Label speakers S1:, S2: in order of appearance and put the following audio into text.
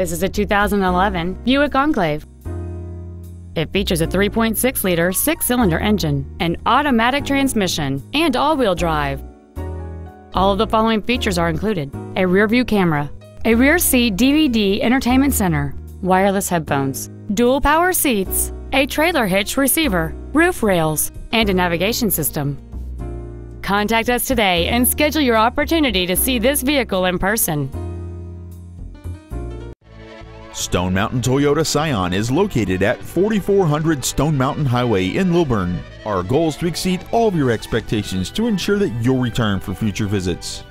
S1: This is a 2011 Buick Enclave. It features a 3.6 liter six cylinder engine, an automatic transmission, and all wheel drive. All of the following features are included a rear view camera, a rear seat DVD entertainment center, wireless headphones, dual power seats, a trailer hitch receiver, roof rails, and a navigation system. Contact us today and schedule your opportunity to see this vehicle in person.
S2: Stone Mountain Toyota Scion is located at 4400 Stone Mountain Highway in Lilburn. Our goal is to exceed all of your expectations to ensure that you'll return for future visits.